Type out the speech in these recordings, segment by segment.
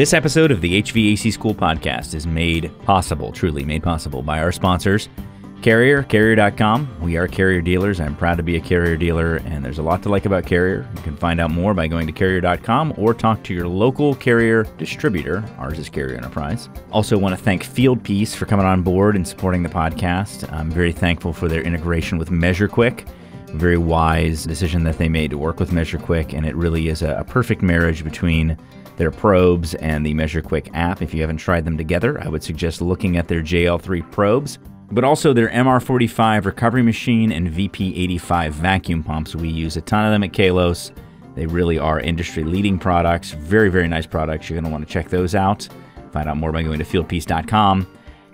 This episode of the HVAC School podcast is made possible, truly made possible, by our sponsors. Carrier, carrier.com. We are carrier dealers. I'm proud to be a carrier dealer, and there's a lot to like about Carrier. You can find out more by going to carrier.com or talk to your local carrier distributor. Ours is Carrier Enterprise. Also, want to thank Fieldpiece for coming on board and supporting the podcast. I'm very thankful for their integration with MeasureQuick. Very wise decision that they made to work with MeasureQuick, and it really is a, a perfect marriage between their probes and the MeasureQuick app. If you haven't tried them together, I would suggest looking at their JL3 probes but also their MR45 recovery machine and VP85 vacuum pumps. We use a ton of them at Kalos. They really are industry leading products, very, very nice products. You're going to want to check those out. Find out more by going to fieldpiece.com.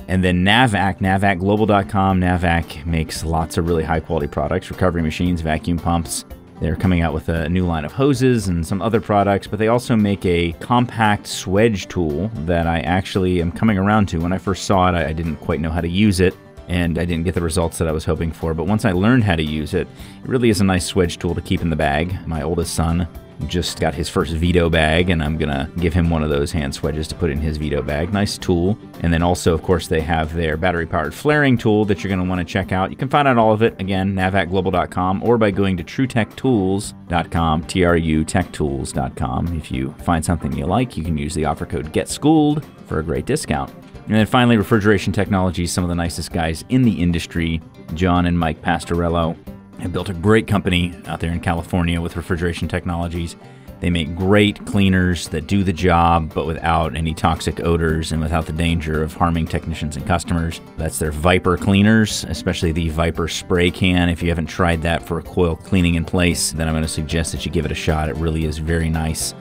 And then Navac, navacglobal.com. Navac makes lots of really high quality products, recovery machines, vacuum pumps. They're coming out with a new line of hoses and some other products, but they also make a compact swedge tool that I actually am coming around to. When I first saw it, I didn't quite know how to use it and I didn't get the results that I was hoping for. But once I learned how to use it, it really is a nice swedge tool to keep in the bag. My oldest son just got his first Veto bag, and I'm gonna give him one of those hand swedges to put in his Veto bag. Nice tool. And then also, of course, they have their battery powered flaring tool that you're gonna wanna check out. You can find out all of it, again, navacglobal.com or by going to trutechtools.com, T R U techtools.com. If you find something you like, you can use the offer code GETSCHOOLED for a great discount. And then finally, Refrigeration Technologies, some of the nicest guys in the industry, John and Mike Pastorello, have built a great company out there in California with refrigeration technologies. They make great cleaners that do the job, but without any toxic odors and without the danger of harming technicians and customers. That's their Viper cleaners, especially the Viper spray can. If you haven't tried that for a coil cleaning in place, then I'm going to suggest that you give it a shot. It really is very nice.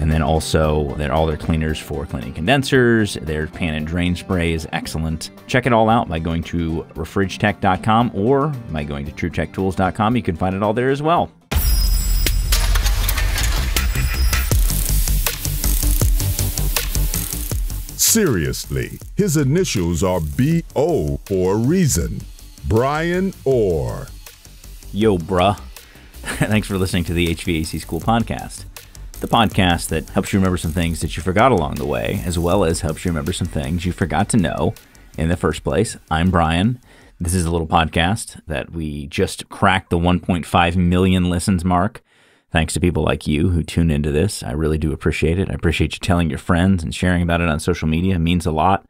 And then also, they're all their cleaners for cleaning condensers. Their pan and drain spray is excellent. Check it all out by going to refrigtech.com or by going to trutechtools.com. You can find it all there as well. Seriously, his initials are B.O. for a reason. Bryan Orr. Yo, bruh. Thanks for listening to the HVAC School podcast the podcast that helps you remember some things that you forgot along the way, as well as helps you remember some things you forgot to know in the first place. I'm Bryan. This is a little podcast that we just cracked the 1.5 million listens mark. Thanks to people like you who tune into this. I really do appreciate it. I appreciate you telling your friends and sharing about it on social media. It means a lot.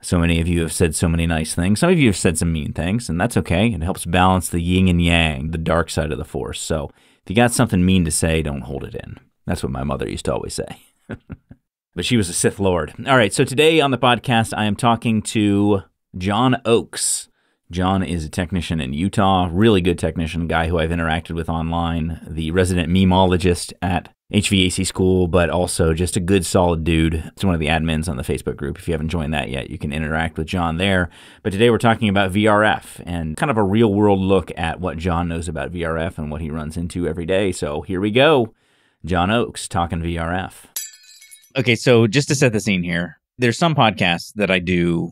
So many of you have said so many nice things. Some of you have said some mean things, and that's okay. It helps balance the yin and yang, the dark side of the force. So if you got something mean to say, don't hold it in. That's what my mother used to always say. but she was a Sith Lord. All right, so today on the podcast, I am talking to John Oaks. John is a technician in Utah, really good technician, guy who I've interacted with online, the resident memologist at HVAC school, but also just a good, solid dude. It's one of the admins on the Facebook group. If you haven't joined that yet, you can interact with John there. But today we're talking about VRF and kind of a real world look at what John knows about VRF and what he runs into every day. So here we go. John Oaks talking VRF. Okay, so just to set the scene here, there's some podcasts that I do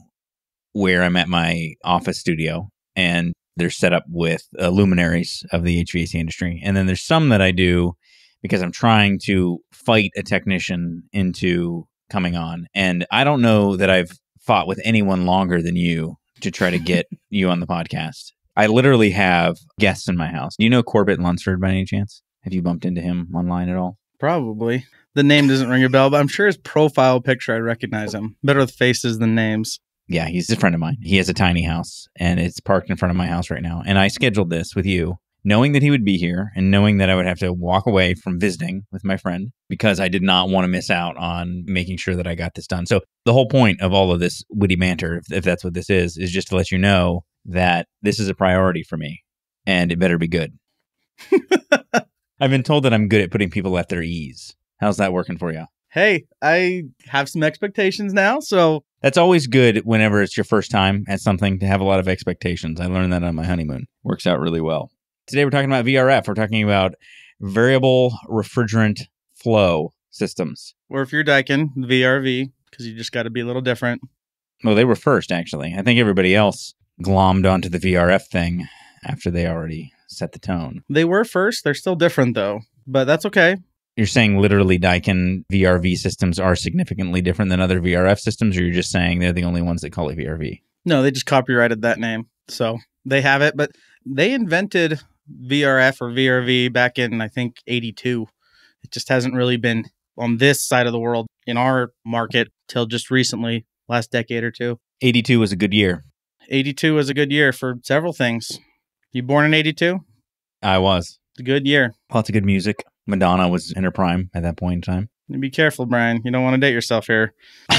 where I'm at my office studio and they're set up with uh, luminaries of the HVAC industry. And then there's some that I do because I'm trying to fight a technician into coming on. And I don't know that I've fought with anyone longer than you to try to get you on the podcast. I literally have guests in my house. Do you know Corbett Lunsford by any chance? Have you bumped into him online at all? Probably. The name doesn't ring a bell, but I'm sure his profile picture I recognize him. Better with faces than names. Yeah, he's a friend of mine. He has a tiny house and it's parked in front of my house right now. And I scheduled this with you knowing that he would be here and knowing that I would have to walk away from visiting with my friend because I did not want to miss out on making sure that I got this done. So, the whole point of all of this witty banter, if, if that's what this is, is just to let you know that this is a priority for me and it better be good. I've been told that I'm good at putting people at their ease. How's that working for you? Hey, I have some expectations now, so that's always good whenever it's your first time at something to have a lot of expectations. I learned that on my honeymoon. Works out really well. Today we're talking about VRF. We're talking about variable refrigerant flow systems. Or if you're Daikin, VRV, because you just got to be a little different. Well, they were first, actually. I think everybody else glommed onto the VRF thing after they already set the tone. They were first. They're still different though, but that's okay. You're saying literally Daikin VRV systems are significantly different than other VRF systems, or you're just saying they're the only ones that call it VRV? No, they just copyrighted that name. So they have it, but they invented VRF or VRV back in, I think, 82. It just hasn't really been on this side of the world in our market till just recently, last decade or two. 82 was a good year. 82 was a good year for several things. You born in 82? I was. It's a good year. Lots of good music. Madonna was in her prime at that point in time. Be careful, Bryan. You don't want to date yourself here.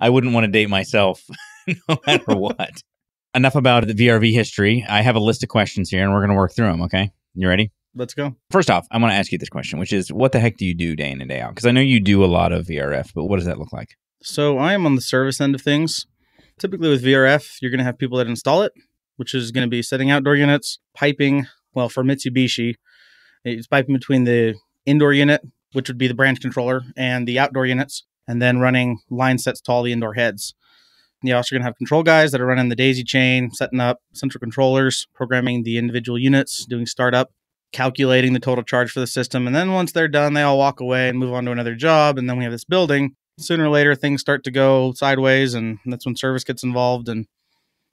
I wouldn't want to date myself no matter what. Enough about the VRV history. I have a list of questions here and we're going to work through them. Okay. You ready? Let's go. First off, I want to ask you this question, which is what the heck do you do day in and day out? Because I know you do a lot of VRF, but what does that look like? So I am on the service end of things. Typically with VRF, you're going to have people that install it, which is going to be setting outdoor units, piping. Well, for Mitsubishi, it's piping between the indoor unit, which would be the branch controller, and the outdoor units, and then running line sets to all the indoor heads. And you're also going to have control guys that are running the daisy chain, setting up central controllers, programming the individual units, doing startup, calculating the total charge for the system. And then once they're done, they all walk away and move on to another job. And then we have this building. Sooner or later, things start to go sideways, and that's when service gets involved and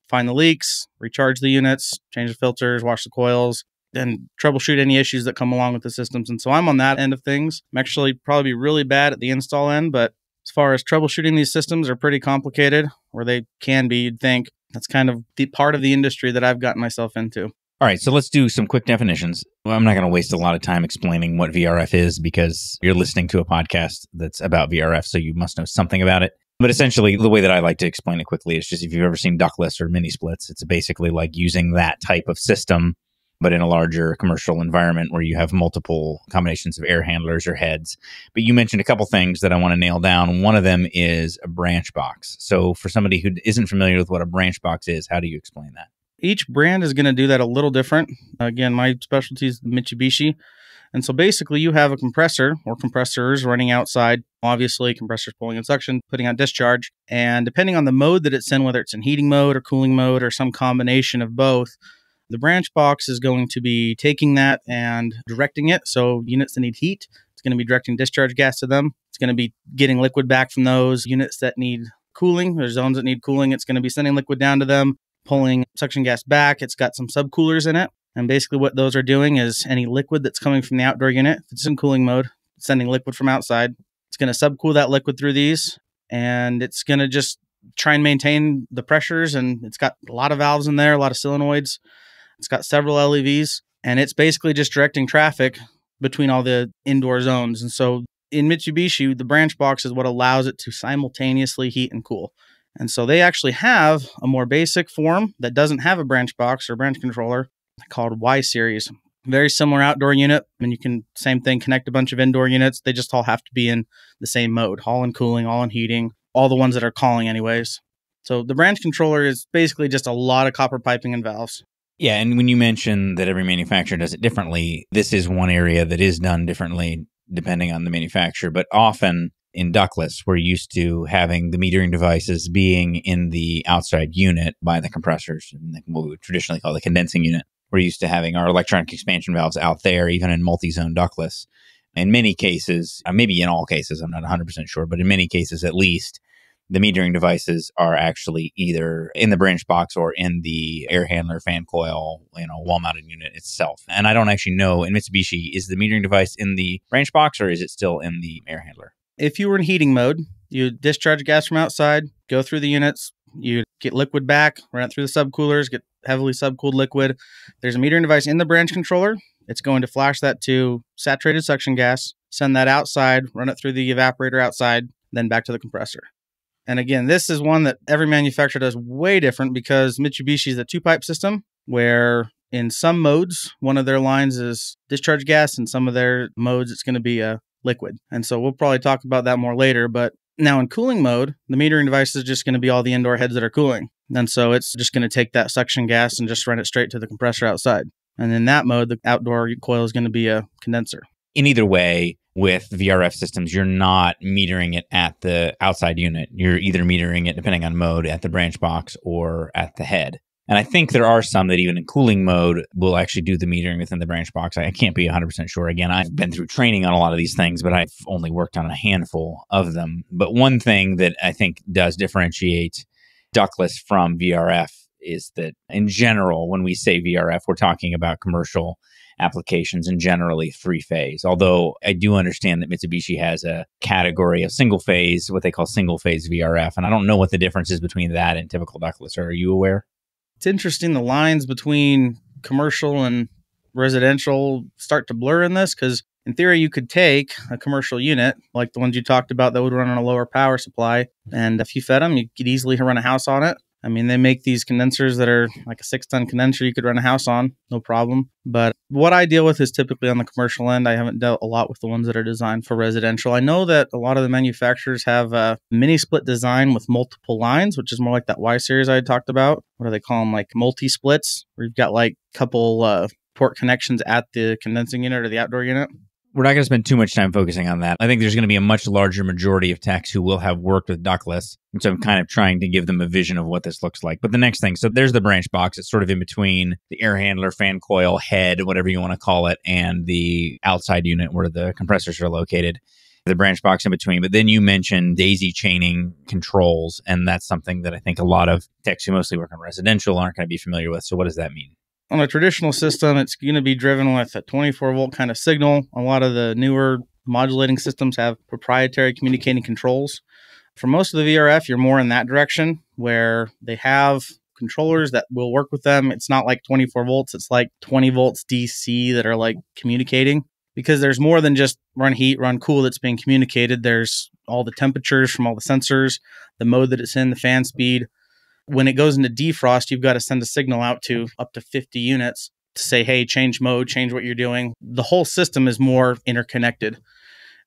find the leaks, recharge the units, change the filters, wash the coils, and troubleshoot any issues that come along with the systems. And so I'm on that end of things. I'm actually probably really bad at the install end, but as far as troubleshooting these systems are pretty complicated, or they can be, you'd think. That's kind of the part of the industry that I've gotten myself into. All right, so let's do some quick definitions. Well, I'm not going to waste a lot of time explaining what VRF is because you're listening to a podcast that's about VRF, so you must know something about it. But essentially, the way that I like to explain it quickly is just if you've ever seen ductless or mini splits, it's basically like using that type of system, but in a larger commercial environment where you have multiple combinations of air handlers or heads. But you mentioned a couple things that I want to nail down. One of them is a branch box. So for somebody who isn't familiar with what a branch box is, how do you explain that? Each brand is going to do that a little different. Again, my specialty is Mitsubishi. And so basically, you have a compressor or compressors running outside. Obviously, compressors pulling in suction, putting out discharge. And depending on the mode that it's in, whether it's in heating mode or cooling mode or some combination of both, the branch box is going to be taking that and directing it. So, units that need heat, it's going to be directing discharge gas to them. It's going to be getting liquid back from those units that need cooling. There's zones that need cooling. It's going to be sending liquid down to them pulling suction gas back. It's got some subcoolers in it. And basically, what those are doing is any liquid that's coming from the outdoor unit, if it's in cooling mode, sending liquid from outside. It's going to subcool that liquid through these, and it's going to just try and maintain the pressures. And it's got a lot of valves in there, a lot of solenoids. It's got several LEVs, and it's basically just directing traffic between all the indoor zones. And so in Mitsubishi, the branch box is what allows it to simultaneously heat and cool. And so they actually have a more basic form that doesn't have a branch box or branch controller called Y series. Very similar outdoor unit. And you can, same thing, connect a bunch of indoor units. They just all have to be in the same mode, all in cooling, all in heating, all the ones that are calling, anyways. So the branch controller is basically just a lot of copper piping and valves. Yeah, and when you mention that every manufacturer does it differently, this is one area that is done differently depending on the manufacturer, but often in ductless, we're used to having the metering devices being in the outside unit by the compressors, and what we would traditionally call the condensing unit. We're used to having our electronic expansion valves out there, even in multi zone ductless. In many cases, uh, maybe in all cases, I'm not 100% sure, but in many cases at least, the metering devices are actually either in the branch box or in the air handler fan coil, you know, wall mounted unit itself. And I don't actually know in Mitsubishi, is the metering device in the branch box or is it still in the air handler? if you were in heating mode, you discharge gas from outside, go through the units, you get liquid back, run it through the subcoolers, get heavily subcooled liquid. There's a metering device in the branch controller. It's going to flash that to saturated suction gas, send that outside, run it through the evaporator outside, then back to the compressor. And again, this is one that every manufacturer does way different because Mitsubishi is a two pipe system where in some modes, one of their lines is discharge gas, and some of their modes, it's going to be a liquid. And so we'll probably talk about that more later. But now in cooling mode, the metering device is just going to be all the indoor heads that are cooling. And so it's just going to take that suction gas and just run it straight to the compressor outside. And in that mode, the outdoor coil is going to be a condenser. In either way, with VRF systems, you're not metering it at the outside unit. You're either metering it, depending on mode, at the branch box or at the head. And I think there are some that even in cooling mode will actually do the metering within the branch box. I can't be 100% sure. Again, I've been through training on a lot of these things, but I've only worked on a handful of them. But one thing that I think does differentiate ductless from VRF is that in general, when we say VRF, we're talking about commercial applications and generally three phase. Although I do understand that Mitsubishi has a category of single phase, what they call single phase VRF. And I don't know what the difference is between that and typical ductless. Are you aware? It's interesting the lines between commercial and residential start to blur in this because in theory you could take a commercial unit like the ones you talked about that would run on a lower power supply and if you fed them you could easily run a house on it I mean, they make these condensers that are like a six ton condenser you could run a house on, no problem. But what I deal with is typically on the commercial end. I haven't dealt a lot with the ones that are designed for residential. I know that a lot of the manufacturers have a mini split design with multiple lines, which is more like that Y series I talked about. What do they call them? Like multi splits, where you've got like a couple uh, port connections at the condensing unit or the outdoor unit we're not going to spend too much time focusing on that. I think there's going to be a much larger majority of techs who will have worked with ductless. And so I'm kind of trying to give them a vision of what this looks like. But the next thing, so there's the branch box. It's sort of in between the air handler, fan coil, head, whatever you want to call it, and the outside unit where the compressors are located. The branch box in between. But then you mentioned daisy chaining controls. And that's something that I think a lot of techs who mostly work on residential aren't going to be familiar with. So what does that mean? On a traditional system, it's going to be driven with a 24 volt kind of signal. A lot of the newer modulating systems have proprietary communicating controls. For most of the VRF, you're more in that direction where they have controllers that will work with them. It's not like 24 volts, it's like 20 volts DC that are like communicating because there's more than just run heat, run cool that's being communicated. There's all the temperatures from all the sensors, the mode that it's in, the fan speed, when it goes into defrost, you've got to send a signal out to up to 50 units to say, hey, change mode, change what you're doing. The whole system is more interconnected.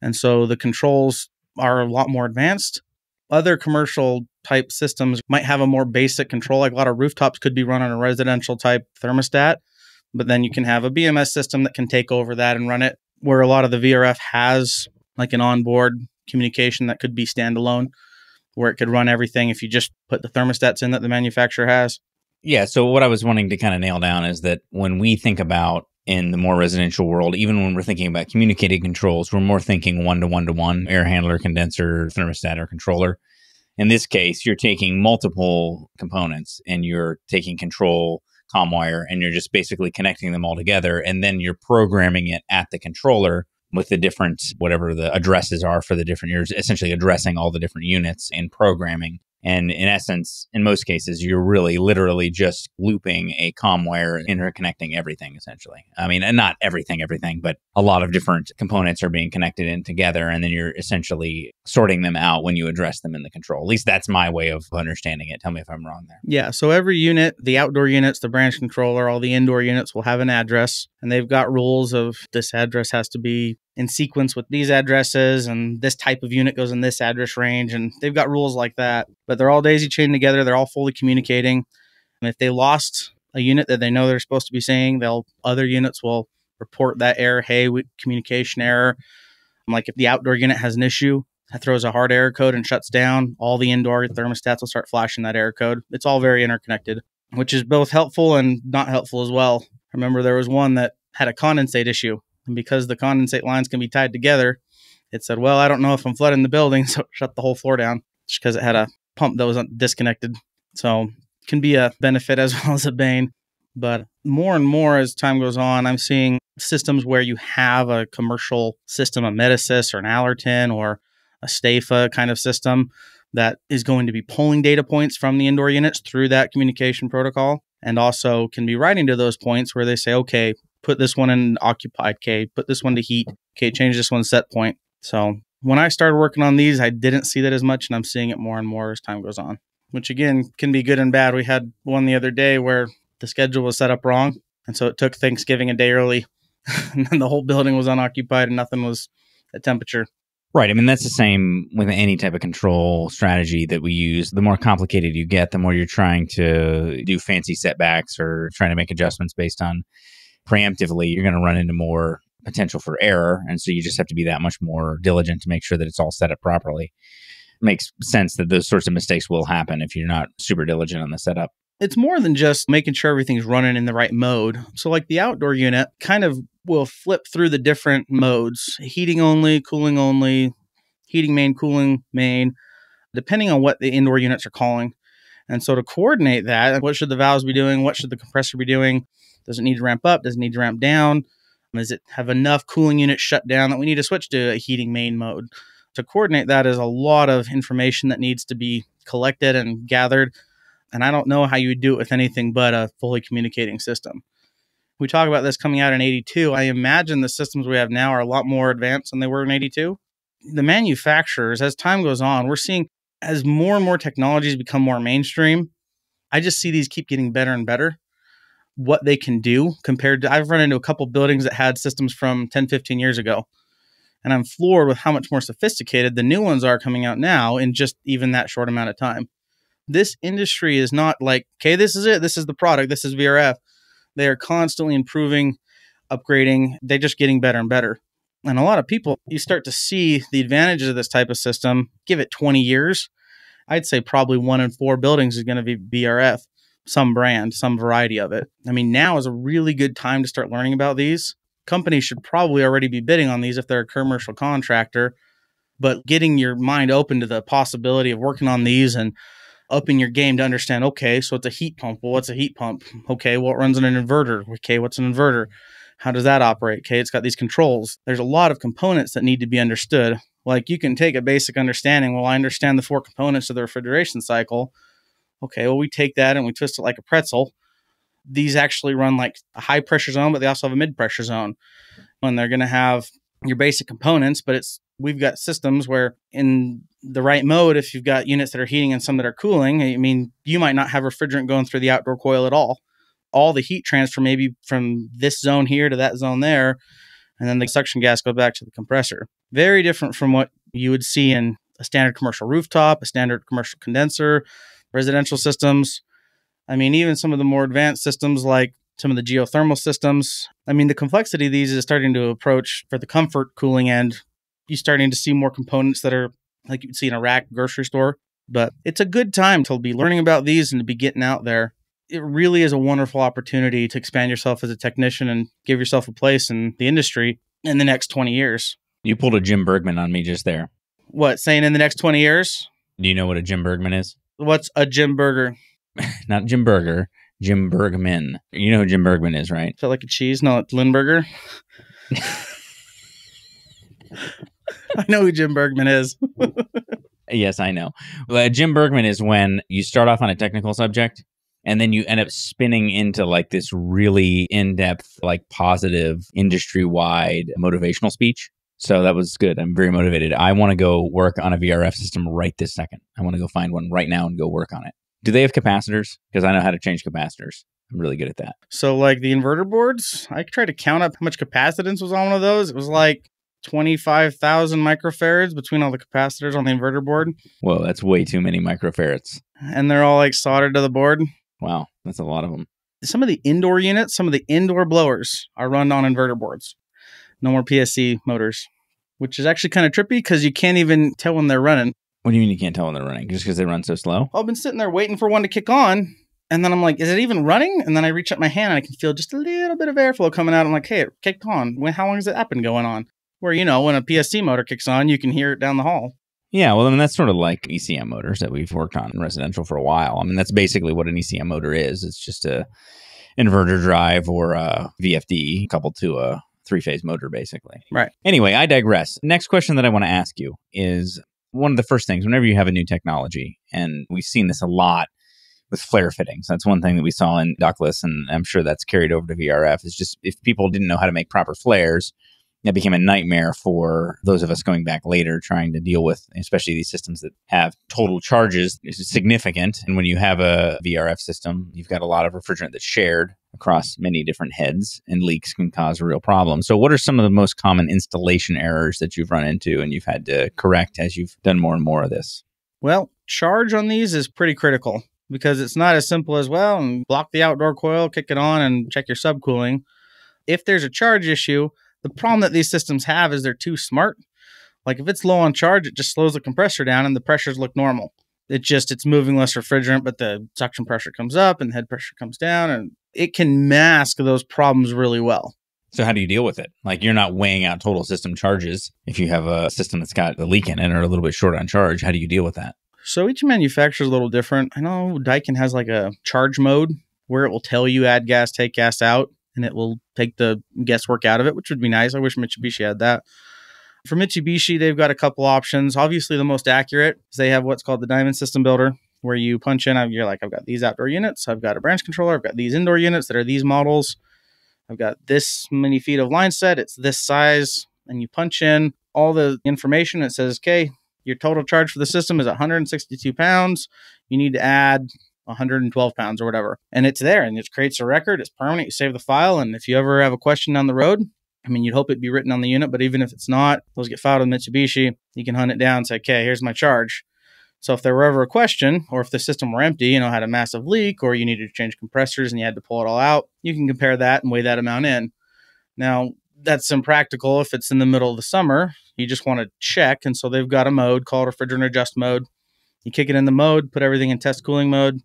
And so the controls are a lot more advanced. Other commercial type systems might have a more basic control. Like a lot of rooftops could be run on a residential type thermostat, but then you can have a BMS system that can take over that and run it. Where a lot of the VRF has like an onboard communication that could be standalone where it could run everything if you just put the thermostats in that the manufacturer has? Yeah. So, what I was wanting to kind of nail down is that when we think about in the more residential world, even when we're thinking about communicating controls, we're more thinking one to one to one air handler, condenser, thermostat, or controller. In this case, you're taking multiple components and you're taking control COM wire and you're just basically connecting them all together. And then you're programming it at the controller with the different whatever the addresses are for the different you're essentially addressing all the different units in programming and in essence, in most cases, you're really literally just looping a COM wire, interconnecting everything essentially. I mean, and not everything, everything, but a lot of different components are being connected in together. And then you're essentially sorting them out when you address them in the control. At least that's my way of understanding it. Tell me if I'm wrong there. Yeah. So every unit, the outdoor units, the branch controller, all the indoor units will have an address and they've got rules of this address has to be in sequence with these addresses and this type of unit goes in this address range and they've got rules like that. But they're all daisy chained together they're all fully communicating. And if they lost a unit that they know they're supposed to be saying they'll other units will report that error hey we, communication error. Like if the outdoor unit has an issue that throws a hard error code and shuts down all the indoor thermostats will start flashing that error code. It's all very interconnected which is both helpful and not helpful as well. Remember there was one that had a condensate issue and because the condensate lines can be tied together, it said, well, I don't know if I'm flooding the building, so shut the whole floor down just because it had a pump that was disconnected. So can be a benefit as well as a bane. But more and more as time goes on, I'm seeing systems where you have a commercial system, a Metasys or an Alerton or a Staefa kind of system that is going to be pulling data points from the indoor units through that communication protocol and also can be writing to those points where they say, okay, put this one in occupied. K, put this one to heat. Okay, change this one set point. So when I started working on these, I didn't see that as much, and I'm seeing it more and more as time goes on. Which again can be good and bad. We had one the other day where the schedule was set up wrong, and so it took Thanksgiving a day early, and then the whole building was unoccupied and nothing was at temperature. Right. I mean, that's the same with any type of control strategy that we use. The more complicated you get, the more you're trying to do fancy setbacks or trying to make adjustments based on preemptively, you're going to run into more potential for error. And so you just have to be that much more diligent to make sure that it's all set up properly. It makes sense that those sorts of mistakes will happen if you're not super diligent on the setup. It's more than just making sure everything's running in the right mode. So, like the outdoor unit kind of will flip through the different modes heating only, cooling only, heating main, cooling main, depending on what the indoor units are calling. And so, to coordinate that, what should the valves be doing? What should the compressor be doing? Does it need to ramp up? Does it need to ramp down? Does it have enough cooling units shut down that we need to switch to a heating main mode? To coordinate that is a lot of information that needs to be collected and gathered. And I don't know how you would do it with anything but a fully communicating system. We talk about this coming out in 82. I imagine the systems we have now are a lot more advanced than they were in 82. The manufacturers, as time goes on, we're seeing as more and more technologies become more mainstream, I just see these keep getting better and better. What they can do compared to, I've run into a couple buildings that had systems from 10, 15 years ago. And I'm floored with how much more sophisticated the new ones are coming out now in just even that short amount of time. This industry is not like, okay, this is it. This is the product. This is VRF. They are constantly improving, upgrading. They're just getting better and better. And a lot of people, you start to see the advantages of this type of system. Give it 20 years. I'd say probably one in four buildings is going to be VRF, some brand, some variety of it. I mean, now is a really good time to start learning about these. Companies should probably already be bidding on these if they're a commercial contractor, but getting your mind open to the possibility of working on these and upping your game to understand okay, so it's a heat pump. Well, what's a heat pump? Okay, well, it runs on an inverter. Okay, what's an inverter? How does that operate? Okay, it's got these controls. There's a lot of components that need to be understood. Like you can take a basic understanding. Well, I understand the four components of the refrigeration cycle. Okay, well, we take that and we twist it like a pretzel. These actually run like a high pressure zone, but they also have a mid pressure zone. And they're going to have your basic components, but it's we've got systems where in the right mode, if you've got units that are heating and some that are cooling, I mean, you might not have refrigerant going through the outdoor coil at all all the heat transfer maybe from this zone here to that zone there. And then the suction gas goes back to the compressor. Very different from what you would see in a standard commercial rooftop, a standard commercial condenser, residential systems. I mean, even some of the more advanced systems like some of the geothermal systems. I mean, the complexity of these is starting to approach for the comfort cooling end. You're starting to see more components that are like you'd see in a rack grocery store. But it's a good time to be learning about these and to be getting out there it really is a wonderful opportunity to expand yourself as a technician and give yourself a place in the industry in the next 20 years. You pulled a Jim Bergman on me just there. What, saying in the next 20 years? Do you know what a Jim Bergman is? What's a Jim Burger? Not Jim Burger, Jim Bergman. You know who Jim Bergman is, right? Feel like a cheese, no, Lindberger. I know who Jim Bergman is. yes, I know. Well, Jim Bergman is when you start off on a technical subject and then you end up spinning into like this really in-depth like positive industry-wide motivational speech so that was good i'm very motivated i want to go work on a vrf system right this second i want to go find one right now and go work on it do they have capacitors because i know how to change capacitors i'm really good at that so like the inverter boards i tried to count up how much capacitance was on one of those it was like 25,000 microfarads between all the capacitors on the inverter board. Whoa, that's way too many microfarads. And they're all like soldered to the board. Wow, that's a lot of them. Some of the indoor units, some of the indoor blowers are run on inverter boards. No more PSC motors, which is actually kind of trippy because you can't even tell when they're running. What do you mean you can't tell when they're running? Just because they run so slow? I've been sitting there waiting for one to kick on. And then I'm like, is it even running? And then I reach up my hand and I can feel just a little bit of airflow coming out. I'm like, hey, it kicked on. When, how long has that been going on? Where, you know, when a PSC motor kicks on, you can hear it down the hall. Yeah, well, I mean, that's sort of like ECM motors that we've worked on in residential for a while. I mean, that's basically what an ECM motor is. It's just a inverter drive or a VFD coupled to a three phase motor, basically. Right. Anyway, I digress. Next question that I want to ask you is one of the first things whenever you have a new technology, and we've seen this a lot with flare fittings. That's one thing that we saw in ductless, and I'm sure that's carried over to VRF. Is just if people didn't know how to make proper flares, that became a nightmare for those of us going back later trying to deal with especially these systems that have total charges is significant and when you have a vrf system you've got a lot of refrigerant that's shared across many different heads and leaks can cause a real problem so what are some of the most common installation errors that you've run into and you've had to correct as you've done more and more of this well charge on these is pretty critical because it's not as simple as well and block the outdoor coil kick it on and check your subcooling if there's a charge issue the problem that these systems have is they're too smart. Like if it's low on charge, it just slows the compressor down and the pressures look normal. It just it's moving less refrigerant, but the suction pressure comes up and the head pressure comes down, and it can mask those problems really well. So how do you deal with it? Like you're not weighing out total system charges if you have a system that's got a leak in it or a little bit short on charge. How do you deal with that? So each manufacturer is a little different. I know Daikin has like a charge mode where it will tell you add gas, take gas out, and it will take the guesswork out of it, which would be nice. I wish Mitsubishi had that. For Mitsubishi, they've got a couple options. Obviously, the most accurate is they have what's called the Diamond System Builder, where you punch in, you're like, I've got these outdoor units, I've got a branch controller, I've got these indoor units that are these models. I've got this many feet of line set, it's this size, and you punch in all the information. It says, okay, your total charge for the system is 162 pounds. You need to add 112 pounds or whatever. And it's there and it creates a record. It's permanent. You save the file. And if you ever have a question down the road, I mean, you'd hope it'd be written on the unit, but even if it's not, those get filed with Mitsubishi. You can hunt it down and say, okay, here's my charge. So if there were ever a question, or if the system were empty, you know, had a massive leak, or you needed to change compressors and you had to pull it all out, you can compare that and weigh that amount in. Now, that's impractical if it's in the middle of the summer. You just want to check. And so they've got a mode called refrigerant adjust mode. You kick it in the mode, put everything in test cooling mode.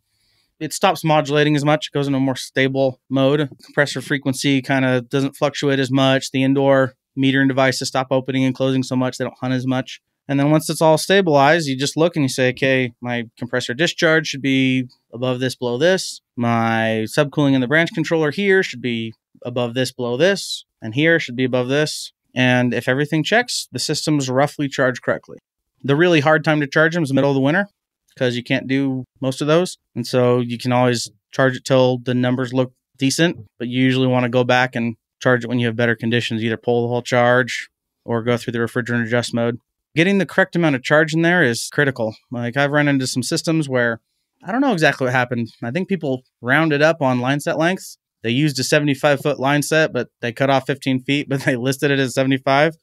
It stops modulating as much. It goes into a more stable mode. Compressor frequency kind of doesn't fluctuate as much. The indoor metering devices stop opening and closing so much. They don't hunt as much. And then once it's all stabilized, you just look and you say, okay, my compressor discharge should be above this, below this. My subcooling in the branch controller here should be above this, below this. And here should be above this. And if everything checks, the system's roughly charged correctly. The really hard time to charge them is the middle of the winter because you can't do most of those. And so you can always charge it till the numbers look decent, but you usually want to go back and charge it when you have better conditions, either pull the whole charge or go through the refrigerant adjust mode getting the correct amount of charge in there is critical. Like I've run into some systems where I don't know exactly what happened. I think people rounded up on line set lengths. They used a 75 foot line set, but they cut off 15 feet, but they listed it as 75.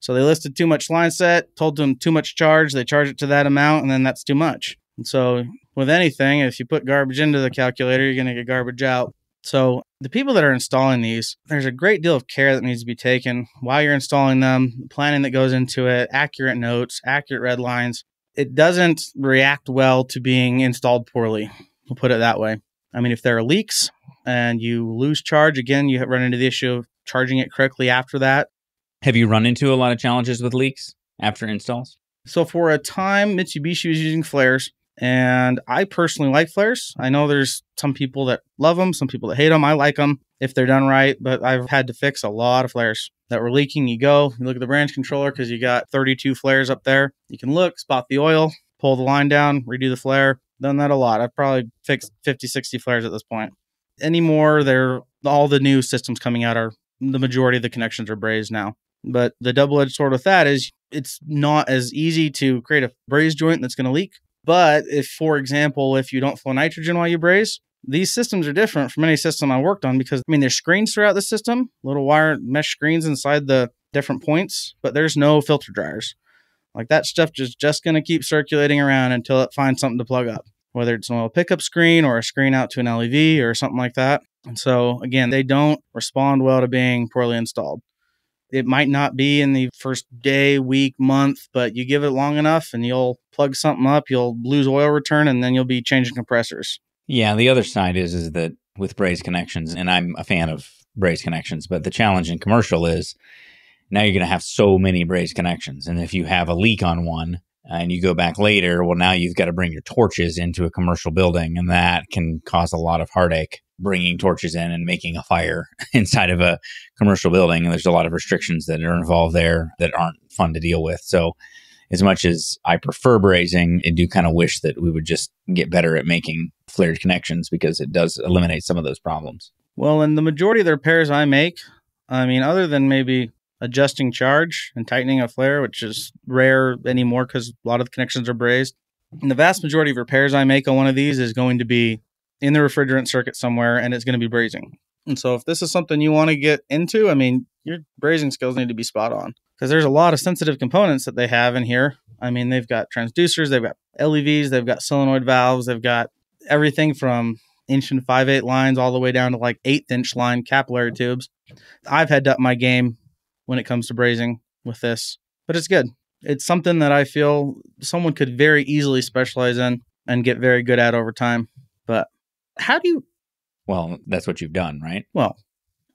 So they listed too much line set, told them too much charge. They charge it to that amount, and then that's too much. And so with anything, if you put garbage into the calculator, you're going to get garbage out. So the people that are installing these, there's a great deal of care that needs to be taken while you're installing them, planning that goes into it, accurate notes, accurate red lines. It doesn't react well to being installed poorly. We'll put it that way. I mean, if there are leaks and you lose charge, again, you have run into the issue of charging it correctly after that. Have you run into a lot of challenges with leaks after installs? So, for a time, Mitsubishi was using flares. And I personally like flares. I know there's some people that love them, some people that hate them. I like them if they're done right, but I've had to fix a lot of flares that were leaking. You go, you look at the branch controller because you got 32 flares up there. You can look, spot the oil, pull the line down, redo the flare. Done that a lot. I've probably fixed 50, 60 flares at this point. Anymore, they're all the new systems coming out are the majority of the connections are brazed now. But the double edged sword with that is it's not as easy to create a braze joint that's going to leak but if, for example, if you don't flow nitrogen while you braze, these systems are different from any system I worked on because I mean there's screens throughout the system, little wire mesh screens inside the different points, but there's no filter dryers. Like that stuff just just gonna keep circulating around until it finds something to plug up, whether it's an oil pickup screen or a screen out to an LEV or something like that. And so again, they don't respond well to being poorly installed. It might not be in the first day, week, month, but you give it long enough and you'll plug something up, you'll lose oil return, and then you'll be changing compressors. Yeah, the other side is is that with braze connections, and I'm a fan of braze connections, but the challenge in commercial is now you're going to have so many braze connections, and if you have a leak on one and you go back later, well, now you've got to bring your torches into a commercial building, and that can cause a lot of heartache bringing torches in and making a fire inside of a commercial building. And there's a lot of restrictions that are involved there that aren't fun to deal with. So, as much as I prefer brazing, I do kind of wish that we would just get better at making flared connections because it does eliminate some of those problems. Well, and the majority of the repairs I make, I mean, other than maybe adjusting charge and tightening a flare, which is rare anymore because a lot of the connections are brazed. And the vast majority of repairs I make on one of these is going to be in the refrigerant circuit somewhere and it's going to be brazing. And so if this is something you want to get into, I mean, your brazing skills need to be spot on because there's a lot of sensitive components that they have in here. I mean, they've got transducers, they've got LEVs, they've got solenoid valves, they've got everything from inch and five eight lines all the way down to like eighth inch line capillary tubes. I've had up my game when it comes to brazing with this, but it's good. It's something that I feel someone could very easily specialize in and get very good at over time. But how do you? Well, that's what you've done, right? Well,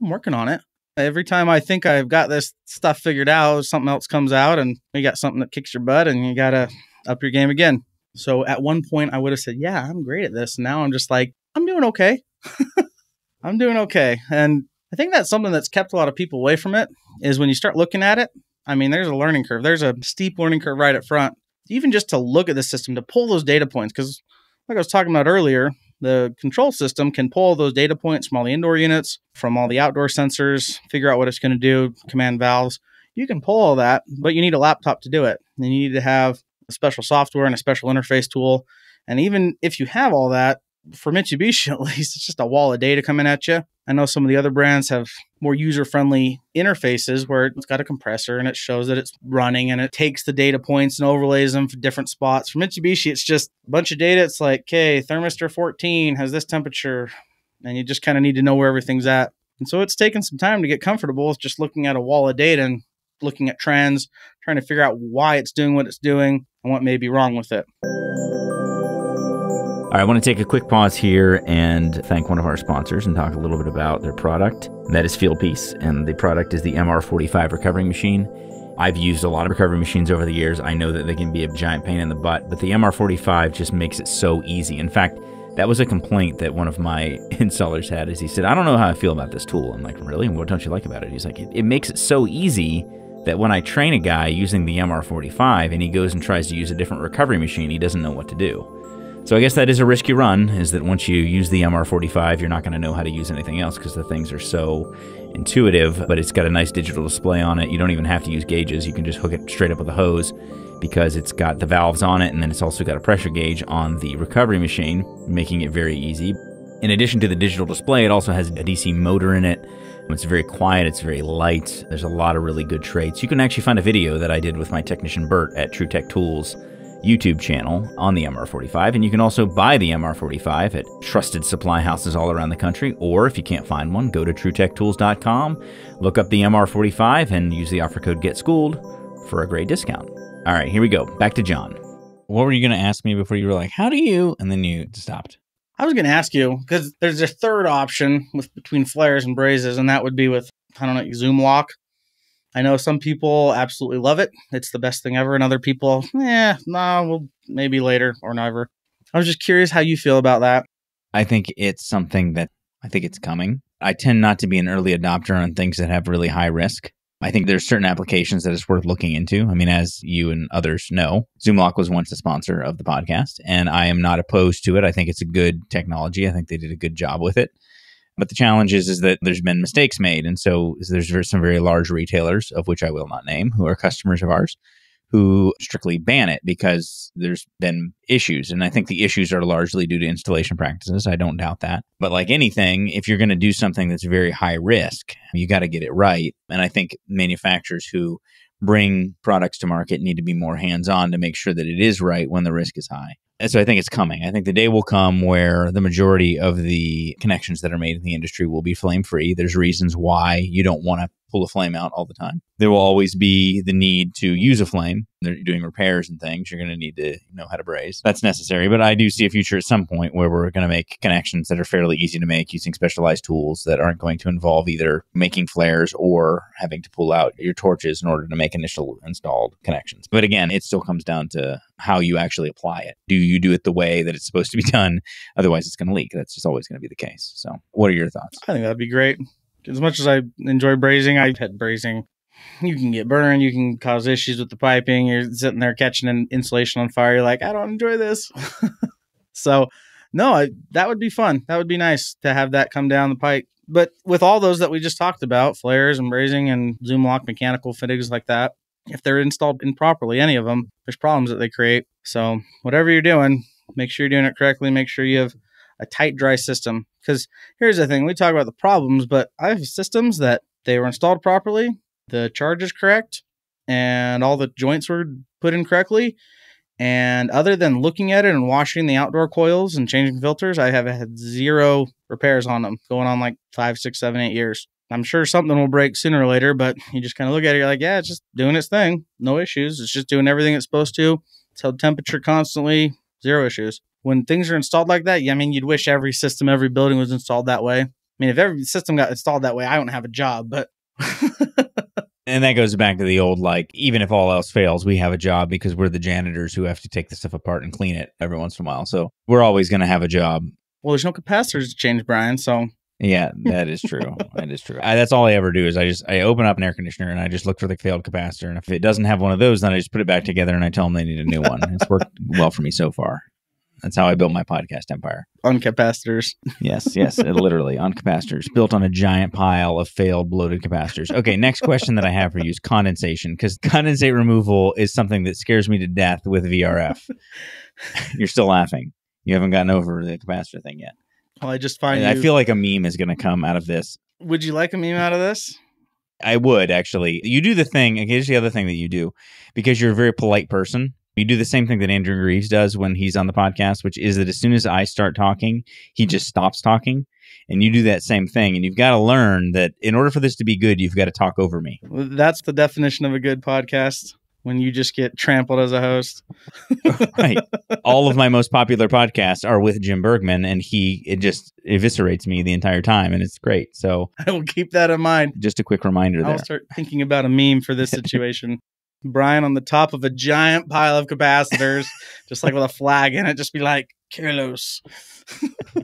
I'm working on it. Every time I think I've got this stuff figured out, something else comes out and you got something that kicks your butt and you got to up your game again. So at one point, I would have said, Yeah, I'm great at this. Now I'm just like, I'm doing okay. I'm doing okay. And I think that's something that's kept a lot of people away from it is when you start looking at it. I mean, there's a learning curve. There's a steep learning curve right up front. Even just to look at the system, to pull those data points, because like I was talking about earlier, the control system can pull those data points from all the indoor units, from all the outdoor sensors, figure out what it's going to do, command valves. You can pull all that, but you need a laptop to do it. And you need to have a special software and a special interface tool. And even if you have all that, for Mitsubishi at least, it's just a wall of data coming at you. I know some of the other brands have more user friendly interfaces where it's got a compressor and it shows that it's running and it takes the data points and overlays them for different spots. For Mitsubishi, it's just a bunch of data. It's like, okay, thermistor 14 has this temperature, and you just kind of need to know where everything's at. And so it's taken some time to get comfortable with just looking at a wall of data and looking at trends, trying to figure out why it's doing what it's doing and what may be wrong with it. All right, I want to take a quick pause here and thank one of our sponsors and talk a little bit about their product. That is Fieldpiece, and the product is the MR45 recovering machine. I've used a lot of recovery machines over the years. I know that they can be a giant pain in the butt, but the MR45 just makes it so easy. In fact, that was a complaint that one of my installers had is he said, I don't know how I feel about this tool. I'm like, really? What don't you like about it? He's like, it, it makes it so easy that when I train a guy using the MR45 and he goes and tries to use a different recovery machine, he doesn't know what to do. So I guess that is a risky run, is that once you use the MR45, you're not going to know how to use anything else because the things are so intuitive, but it's got a nice digital display on it. You don't even have to use gauges. You can just hook it straight up with a hose because it's got the valves on it and then it's also got a pressure gauge on the recovery machine, making it very easy. In addition to the digital display, it also has a DC motor in it. It's very quiet, it's very light. There's a lot of really good traits. You can actually find a video that I did with my technician Bert at True Tech Tools YouTube channel on the MR45, and you can also buy the MR45 at trusted supply houses all around the country. Or if you can't find one, go to TrueTechTools.com, look up the MR45, and use the offer code GetSchooled for a great discount. All right, here we go. Back to John. What were you going to ask me before you were like, "How do you?" and then you stopped. I was going to ask you because there's a third option with between flares and brazes, and that would be with I don't know ZoomLock. I know some people absolutely love it. It's the best thing ever. And other people, yeah, no, nah, well, maybe later or never. I was just curious how you feel about that. I think it's something that I think it's coming. I tend not to be an early adopter on things that have really high risk. I think there's certain applications that it's worth looking into. I mean, as you and others know, Zoomlock was once a sponsor of the podcast, and I am not opposed to it. I think it's a good technology. I think they did a good job with it. But the challenge is, is that there's been mistakes made. And so there's some very large retailers, of which I will not name, who are customers of ours, who strictly ban it because there's been issues. And I think the issues are largely due to installation practices. I don't doubt that. But like anything, if you're going to do something that's very high risk, you got to get it right. And I think manufacturers who bring products to market need to be more hands on to make sure that it is right when the risk is high. And so I think it's coming. I think the day will come where the majority of the connections that are made in the industry will be flame free. There's reasons why you don't want to pull a flame out all the time. There will always be the need to use a flame. They're doing repairs and things. You're going to need to know how to braze. That's necessary. But I do see a future at some point where we're going to make connections that are fairly easy to make using specialized tools that aren't going to involve either making flares or having to pull out your torches in order to make initial installed connections. But again, it still comes down to how you actually apply it. Do you do it the way that it's supposed to be done? Otherwise, it's going to leak. That's just always going to be the case. So, what are your thoughts? I think that'd be great as much as I enjoy brazing, I've had brazing. You can get burned. You can cause issues with the piping. You're sitting there catching an insulation on fire. You're like, I don't enjoy this. so, no, I, that would be fun. That would be nice to have that come down the pike. But with all those that we just talked about, flares and brazing and ZoomLock mechanical fittings like that, if they're installed improperly, any of them, there's problems that they create. So, whatever you're doing, make sure you're doing it correctly. Make sure you have a tight, dry system. Because here's the thing we talk about the problems, but I have systems that they were installed properly, the charge is correct, and all the joints were put in correctly. And other than looking at it and washing the outdoor coils and changing filters, I have had zero repairs on them going on like five, six, seven, eight years. I'm sure something will break sooner or later, but you just kind of look at it, you're like, yeah, it's just doing its thing. No issues. It's just doing everything it's supposed to. It's held temperature constantly, zero issues. When things are installed like that, yeah, I mean, you'd wish every system, every building was installed that way. I mean, if every system got installed that way, I don't have a job, but And that goes back to the old like, even if all else fails, we have a job because we're the janitors who have to take the stuff apart and clean it every once in a while. So we're always going to have a job. well, there's no capacitors to change, Bryan. So Yeah, that is true. that is true. I, that's all I ever do is I just I open up an air conditioner and I just look for the failed capacitor, and if it doesn't have one of those, then I just put it back together and I tell them they need a new one. It's worked well for me so far. That's how I built my podcast empire. on capacitors. Yes, yes, literally on capacitors built on a giant pile of failed bloated capacitors. Okay, next question that I have for you is condensation because condensate removal is something that scares me to death with VRF. You're still laughing. You haven't gotten over the capacitor thing yet. Well, I just find And I feel like a meme is going to come out of this. Would you like a meme out of this? I would actually. You do the thing. Here's the other thing that you do because you're a very polite person. You do the same thing that Andrew Reeves does when he's on the podcast, which is that as soon as I start talking, he just stops talking. And you do that same thing. And you've got to learn that in order for this to be good, you've got to talk over me. That's the definition of a good podcast. When you just get trampled as a host. right. All of my most popular podcasts are with Jim Bergman, and he it just eviscerates me the entire time, and it's great. So I will keep that in mind. just a quick reminder I'll there. start thinking about a meme for this situation. Bryan on the top of a giant pile of capacitors, just like with a flag in it, just be like, Carlos.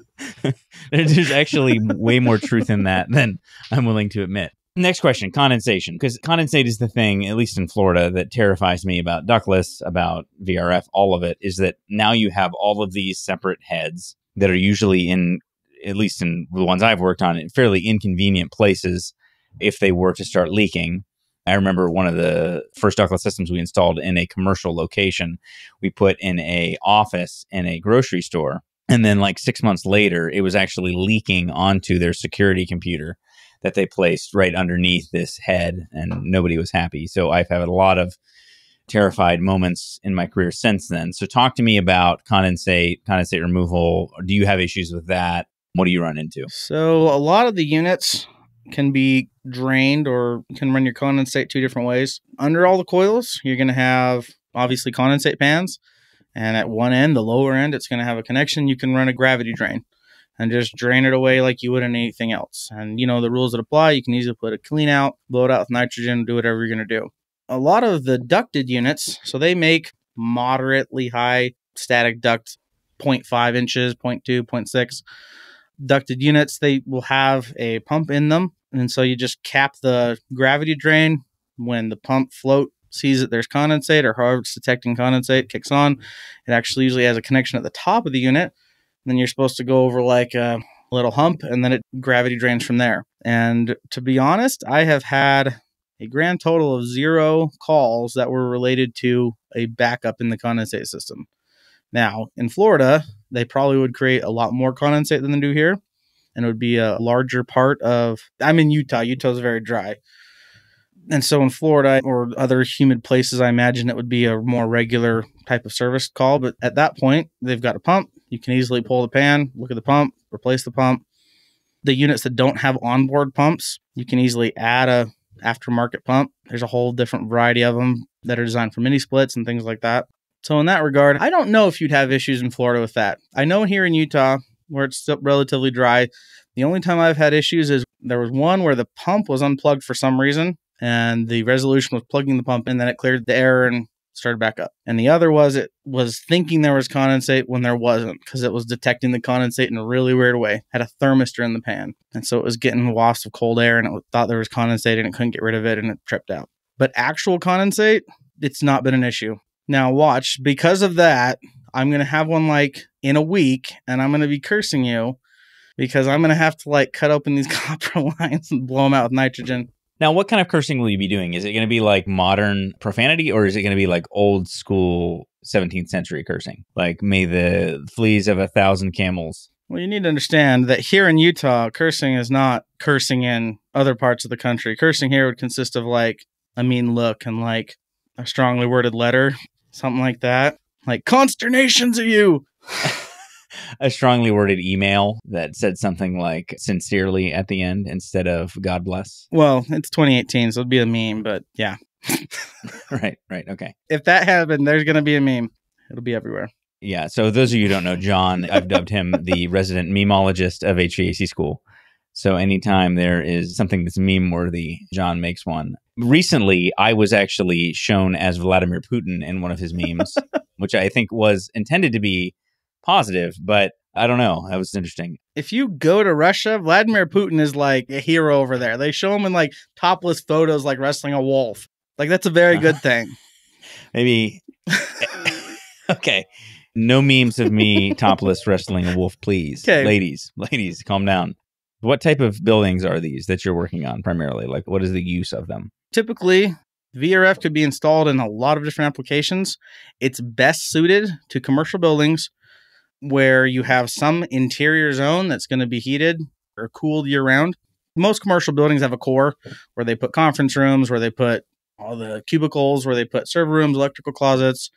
There's actually way more truth in that than I'm willing to admit. Next question condensation. Because condensate is the thing, at least in Florida, that terrifies me about ductless, about VRF, all of it, is that now you have all of these separate heads that are usually in, at least in the ones I've worked on, in fairly inconvenient places if they were to start leaking. I remember one of the first ductless systems we installed in a commercial location. We put in a office in a grocery store and then, like six months later, it was actually leaking onto their security computer that they placed right underneath this head, and nobody was happy. So I've had a lot of terrified moments in my career since then. So talk to me about condensate, condensate removal. Do you have issues with that? What do you run into? So a lot of the units can be drained or can run your condensate two different ways. Under all the coils, you're going to have obviously condensate pans. And at one end, the lower end, it's going to have a connection. You can run a gravity drain and just drain it away like you would in anything else. And you know the rules that apply. You can easily put a clean out, blow it out with nitrogen, do whatever you're going to do. A lot of the ducted units, so they make moderately high static duct 0.5 inches, 0.2, 0.6 ducted units. They will have a pump in them. And so you just cap the gravity drain when the pump float sees that there's condensate or however it's detecting condensate kicks on. It actually usually has a connection at the top of the unit. then you're supposed to go over like a little hump and then it gravity drains from there. And to be honest, I have had a grand total of zero calls that were related to a backup in the condensate system. Now, in Florida, they probably would create a lot more condensate than they do here. And it would be a larger part of. I'm in Utah. Utah's very dry. And so in Florida or other humid places, I imagine it would be a more regular type of service call. But at that point, they've got a pump. You can easily pull the pan, look at the pump, replace the pump. The units that don't have onboard pumps, you can easily add a aftermarket pump. There's a whole different variety of them that are designed for mini splits and things like that. So in that regard, I don't know if you'd have issues in Florida with that. I know here in Utah, where it's still relatively dry, the only time I've had issues is there was one where the pump was unplugged for some reason, and the resolution was plugging the pump in, then it cleared the error and started back up. And the other was it was thinking there was condensate when there wasn't because it was detecting the condensate in a really weird way. Had a thermistor in the pan, and so it was getting wafts of cold air, and it thought there was condensate, and it couldn't get rid of it, and it tripped out. But actual condensate, it's not been an issue. Now watch, because of that, I'm gonna have one like in a week, and I'm gonna be cursing you because I'm gonna have to like cut open these copper lines and blow them out with nitrogen. Now, what kind of cursing will you be doing? Is it going to be like modern profanity or is it going to be like old school 17th century cursing? Like, may the fleas of a thousand camels. Well, you need to understand that here in Utah, cursing is not cursing in other parts of the country. Cursing here would consist of like a mean look and like a strongly worded letter, something like that. Like consternations of you. A strongly worded email that said something like sincerely at the end instead of God bless. Well, it's 2018, so it'd be a meme, but yeah. right, right. Okay. If that happened, there's going to be a meme. It'll be everywhere. Yeah. So those of you who don't know, John, I've dubbed him the resident memologist of HVAC school. So anytime there is something that's meme worthy, John makes one. Recently, I was actually shown as Vladimir Putin in one of his memes, which I think was intended to be positive, but I don't know. That was interesting. If you go to Russia, Vladimir Putin is like a hero over there. They show him in like topless photos, like wrestling a wolf. Like that's a very uh-huh. good thing. Maybe. okay. No memes of me topless wrestling a wolf, please. Okay. Ladies, ladies, calm down. What type of buildings are these that you're working on primarily? Like, what is the use of them? Typically, VRF could be installed in a lot of different applications. It's best suited to commercial buildings where you have some interior zone that's going to be heated or cooled year round. Most commercial buildings have a core where they put conference rooms, where they put all the cubicles, where they put server rooms, electrical closets,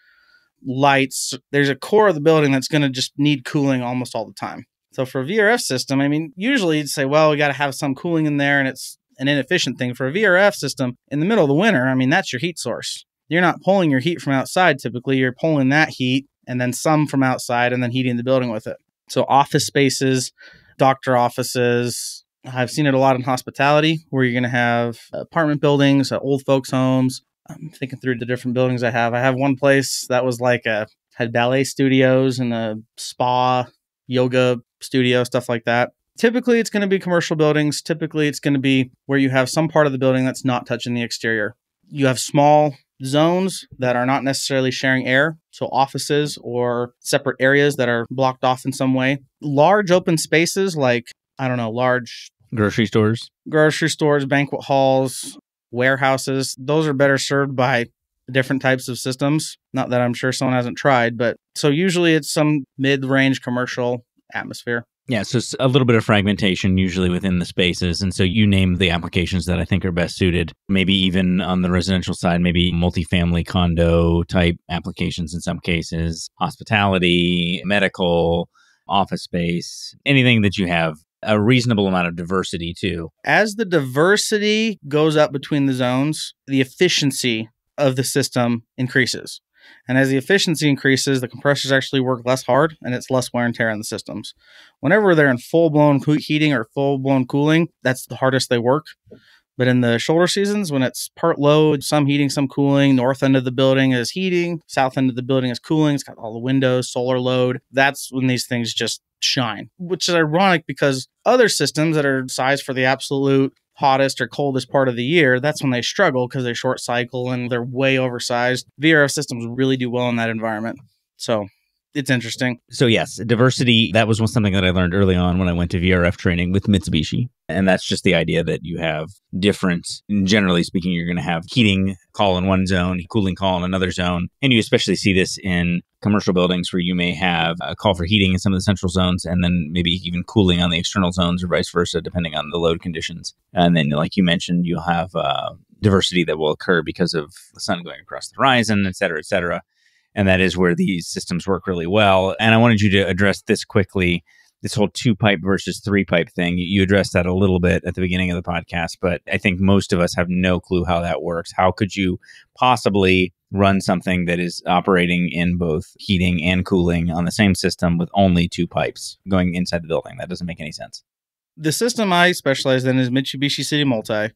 lights. There's a core of the building that's going to just need cooling almost all the time. So for a VRF system, I mean, usually you'd say, well, we got to have some cooling in there and it's an inefficient thing. For a VRF system in the middle of the winter, I mean, that's your heat source. You're not pulling your heat from outside typically, you're pulling that heat and then some from outside and then heating the building with it. So office spaces, doctor offices, I've seen it a lot in hospitality where you're going to have apartment buildings, uh, old folks homes. I'm thinking through the different buildings I have. I have one place that was like a had ballet studios and a spa, yoga studio, stuff like that. Typically, it's going to be commercial buildings. Typically, it's going to be where you have some part of the building that's not touching the exterior. You have small zones that are not necessarily sharing air, so offices or separate areas that are blocked off in some way. Large open spaces like, I don't know, large Grocery stores? grocery stores, banquet halls, warehouses, those are better served by different types of systems. Not that I'm sure someone hasn't tried, but so usually it's some mid range commercial atmosphere. Yeah, so a little bit of fragmentation usually within the spaces. And so you name the applications that I think are best suited. Maybe even on the residential side, maybe multifamily condo type applications in some cases, hospitality, medical, office space, anything that you have a reasonable amount of diversity too. As the diversity goes up between the zones, the efficiency of the system increases. And as the efficiency increases, the compressors actually work less hard and it's less wear and tear on the systems. Whenever they're in full blown heating or full blown cooling, that's the hardest they work. But in the shoulder seasons, when it's part load, some heating, some cooling, north end of the building is heating, south end of the building is cooling, it's got all the windows, solar load. That's when these things just shine, which is ironic because other systems that are sized for the absolute hottest or coldest part of the year, that's when they struggle because they short cycle and they're way oversized. VRF systems really do well in that environment. So it's interesting. So yes, diversity. That was something that I learned early on when I went to VRF training with Mitsubishi, and that's just the idea that you have different. Generally speaking, you're going to have heating call in one zone, cooling call in another zone, and you especially see this in commercial buildings where you may have a call for heating in some of the central zones, and then maybe even cooling on the external zones, or vice versa, depending on the load conditions. And then, like you mentioned, you'll have uh, diversity that will occur because of the sun going across the horizon, et cetera, et cetera and that is where these systems work really well. And I wanted you to address this quickly this whole two pipe versus three pipe thing. You addressed that a little bit at the beginning of the podcast, but I think most of us have no clue how that works. How could you possibly run something that is operating in both heating and cooling on the same system with only two pipes going inside the building? That doesn't make any sense. The system I specialize in is Mitsubishi City Multi.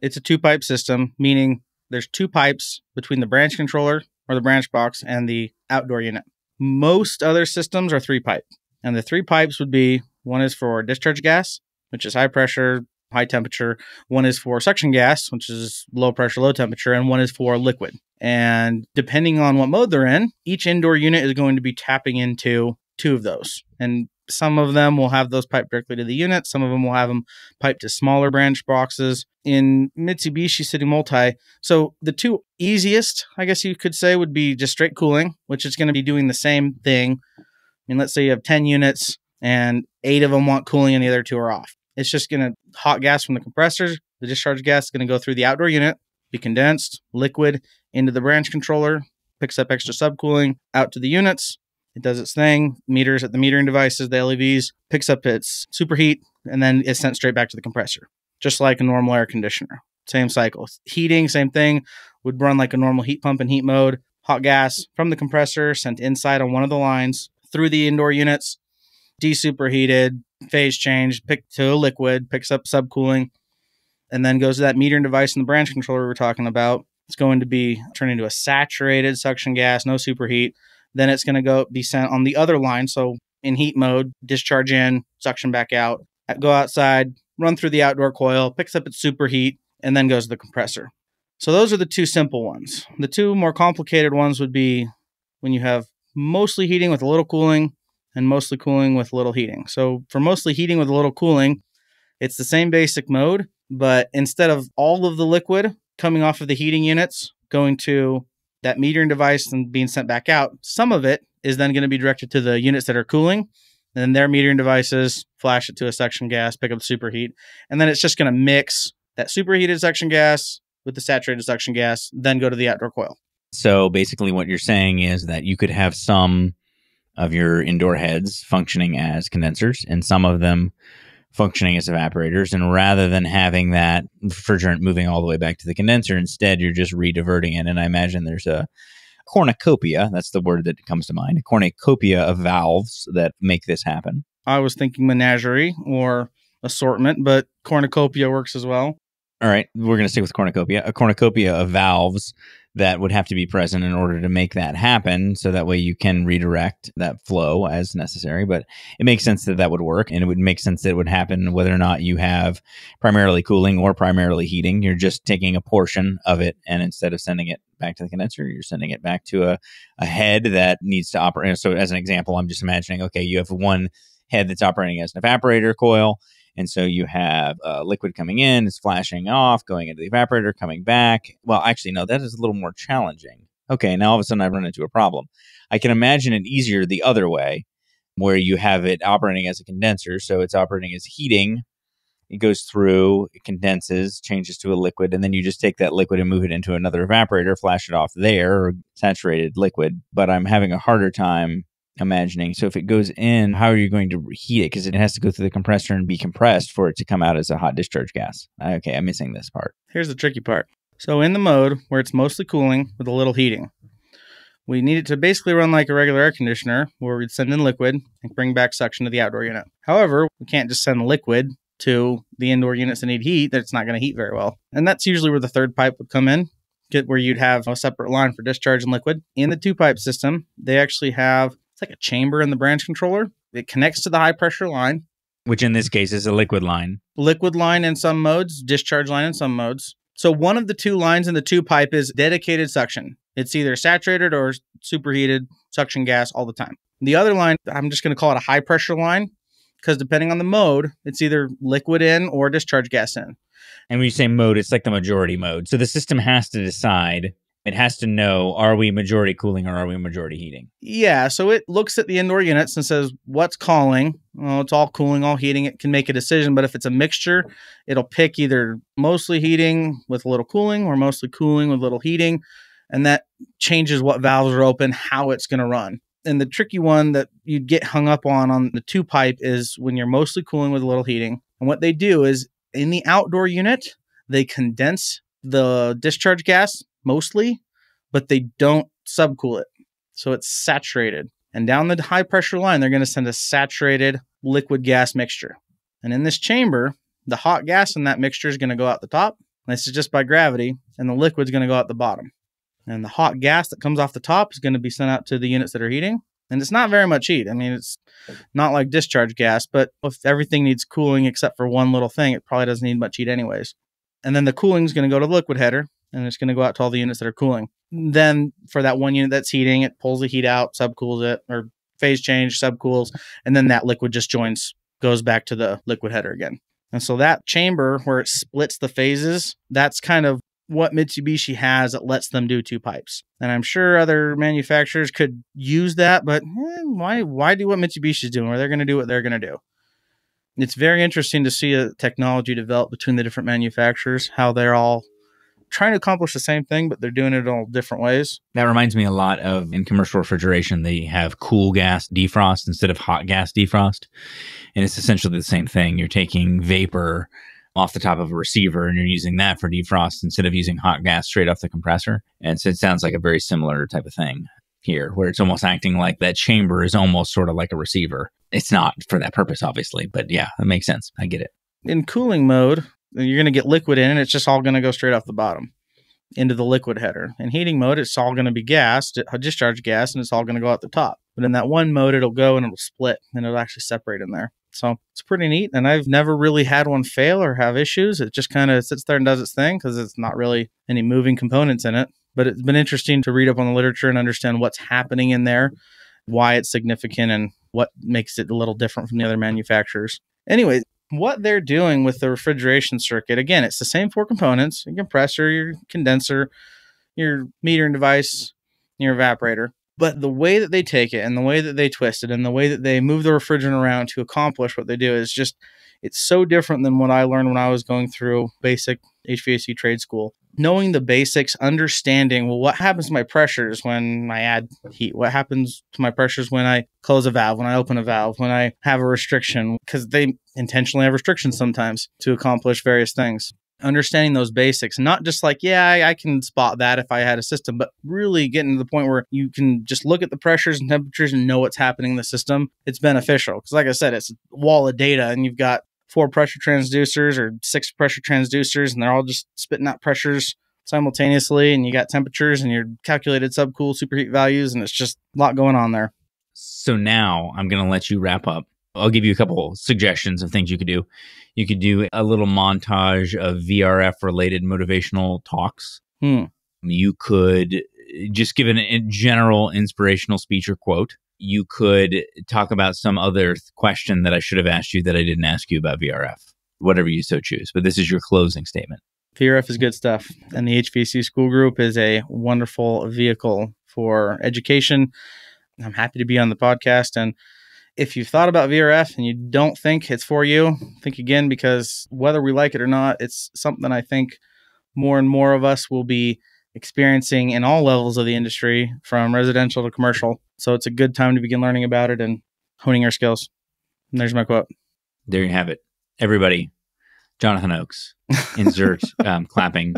It's a two pipe system, meaning there's two pipes between the branch controller or the branch box and the outdoor unit. Most other systems are three pipe, and the three pipes would be one is for discharge gas, which is high pressure, high temperature, one is for suction gas, which is low pressure, low temperature, and one is for liquid. And depending on what mode they're in, each indoor unit is going to be tapping into two of those. And some of them will have those piped directly to the unit. Some of them will have them piped to smaller branch boxes. In Mitsubishi City Multi, so the two easiest, I guess you could say, would be just straight cooling, which is going to be doing the same thing. I mean, let's say you have 10 units and eight of them want cooling and the other two are off. It's just going to hot gas from the compressors. The discharge gas is going to go through the outdoor unit, be condensed, liquid into the branch controller, picks up extra subcooling out to the units. It does its thing, meters at the metering devices, the LEVs, picks up its superheat, and then it's sent straight back to the compressor, just like a normal air conditioner. Same cycle. Heating, same thing, would run like a normal heat pump in heat mode, hot gas from the compressor sent inside on one of the lines through the indoor units, desuperheated, phase change, picked to a liquid, picks up subcooling, and then goes to that metering device in the branch controller we were talking about. It's going to be turned into a saturated suction gas, no superheat. Then it's going to go be sent on the other line. So in heat mode, discharge in, suction back out, go outside, run through the outdoor coil, picks up its superheat, and then goes to the compressor. So those are the two simple ones. The two more complicated ones would be when you have mostly heating with a little cooling and mostly cooling with little heating. So for mostly heating with a little cooling, it's the same basic mode, but instead of all of the liquid coming off of the heating units going to that metering device and being sent back out, some of it is then going to be directed to the units that are cooling. And then their metering devices flash it to a suction gas, pick up the superheat, and then it's just going to mix that superheated suction gas with the saturated suction gas, then go to the outdoor coil. So basically, what you're saying is that you could have some of your indoor heads functioning as condensers and some of them functioning as evaporators. And rather than having that refrigerant moving all the way back to the condenser, instead you're just rediverting it. And I imagine there's a cornucopia, that's the word that comes to mind, a cornucopia of valves that make this happen. I was thinking menagerie or assortment, but cornucopia works as well. All right, we're going to stick with cornucopia. A cornucopia of valves that would have to be present in order to make that happen. So that way you can redirect that flow as necessary. But it makes sense that that would work. And it would make sense that it would happen whether or not you have primarily cooling or primarily heating. You're just taking a portion of it. And instead of sending it back to the condenser, you're sending it back to a, a head that needs to operate. So, as an example, I'm just imagining okay, you have one head that's operating as an evaporator coil and so you have uh, liquid coming in, it's flashing off, going into the evaporator, coming back. Well, actually, no, that is a little more challenging. Okay, now all of a sudden I've run into a problem. I can imagine it easier the other way, where you have it operating as a condenser. So it's operating as heating. It goes through, it condenses, changes to a liquid, and then you just take that liquid and move it into another evaporator, flash it off there, or saturated liquid. But I'm having a harder time imagining. So if it goes in, how are you going to heat it? Because it has to go through the compressor and be compressed for it to come out as a hot discharge gas. Okay, I'm missing this part. Here's the tricky part. So in the mode where it's mostly cooling with a little heating, we need it to basically run like a regular air conditioner where we'd send in liquid and bring back suction to the outdoor unit. However, we can't just send liquid to the indoor units that need heat that it's not going to heat very well. And that's usually where the third pipe would come in, get where you'd have a separate line for discharge and liquid. In the two pipe system, they actually have it's like a chamber in the branch controller. It connects to the high pressure line, which in this case is a liquid line. Liquid line in some modes, discharge line in some modes. So one of the two lines in the two pipe is dedicated suction. It's either saturated or superheated suction gas all the time. The other line, I'm just going to call it a high pressure line because depending on the mode, it's either liquid in or discharge gas in. And when you say mode, it's like the majority mode. So the system has to decide it has to know are we majority cooling or are we majority heating? Yeah, so it looks at the indoor units and says what's calling. Well, it's all cooling, all heating. It can make a decision, but if it's a mixture, it'll pick either mostly heating with a little cooling or mostly cooling with a little heating, and that changes what valves are open, how it's going to run. And the tricky one that you'd get hung up on on the two pipe is when you're mostly cooling with a little heating. And what they do is in the outdoor unit, they condense the discharge gas mostly, but they don't subcool it. So it's saturated. And down the high pressure line, they're going to send a saturated liquid gas mixture. And in this chamber, the hot gas in that mixture is going to go out the top. This is just by gravity, and the liquid's going to go out the bottom. And the hot gas that comes off the top is going to be sent out to the units that are heating. And it's not very much heat. I mean, it's not like discharge gas, but if everything needs cooling except for one little thing, it probably doesn't need much heat anyways. And then the cooling is going to go to the liquid header, and it's going to go out to all the units that are cooling. Then for that one unit that's heating, it pulls the heat out, subcools it, or phase change, subcools, and then that liquid just joins, goes back to the liquid header again. And so that chamber where it splits the phases, that's kind of what Mitsubishi has that lets them do two pipes. And I'm sure other manufacturers could use that, but eh, why why do what Mitsubishi's doing where they're going to do what they're going to do? It's very interesting to see a technology develop between the different manufacturers, how they're all trying to accomplish the same thing, but they're doing it all different ways. That reminds me a lot of in commercial refrigeration, they have cool gas defrost instead of hot gas defrost. And it's essentially the same thing. You're taking vapor off the top of a receiver and you're using that for defrost instead of using hot gas straight off the compressor. And so it sounds like a very similar type of thing here, where it's almost acting like that chamber is almost sort of like a receiver. It's not for that purpose, obviously, but yeah, that makes sense. I get it. In cooling mode, you're going to get liquid in and it's just all going to go straight off the bottom into the liquid header. In heating mode, it's all going to be gas, uh, discharge gas, and it's all going to go out the top. But in that one mode, it'll go and it'll split and it'll actually separate in there. So it's pretty neat. And I've never really had one fail or have issues. It just kind of sits there and does its thing because it's not really any moving components in it. But it's been interesting to read up on the literature and understand what's happening in there, why it's significant, and what makes it a little different from the other manufacturers. Anyway, what they're doing with the refrigeration circuit, again, it's the same four components your compressor, your condenser, your metering device, your evaporator. But the way that they take it and the way that they twist it and the way that they move the refrigerant around to accomplish what they do is just, it's so different than what I learned when I was going through basic HVAC trade school. Knowing the basics, understanding, well, what happens to my pressures when I add heat? What happens to my pressures when I close a valve, when I open a valve, when I have a restriction? Because they intentionally have restrictions sometimes to accomplish various things understanding those basics, not just like, yeah, I, I, can spot that if I had a system, but really getting to the point where you can just look at the pressures and temperatures and know what's happening in the system. It's beneficial because, like I said, it's a wall of data and you've got four pressure transducers or six pressure transducers and they're all just spitting out pressures simultaneously and you got temperatures and your calculated subcool superheat values and it's just a lot going on there. So now I'm going to let you wrap up I'll give you a couple suggestions of things you could do. You could do a little montage of VRF related motivational talks. Hmm. You could just give an, a general inspirational speech or quote. You could talk about some other question that I should have asked you that I didn't ask you about VRF, whatever you so choose. But this is your closing statement. VRF is good stuff. And the HVAC School Group is a wonderful vehicle for education. I'm happy to be on the podcast. And if you've thought about VRF and you don't think it's for you, think again because whether we like it or not, it's something I think more and more of us will be experiencing in all levels of the industry from residential to commercial. So it's a good time to begin learning about it and honing your skills. And there's my quote. There you have it. Everybody, Jonathan Oaks, insert um, clapping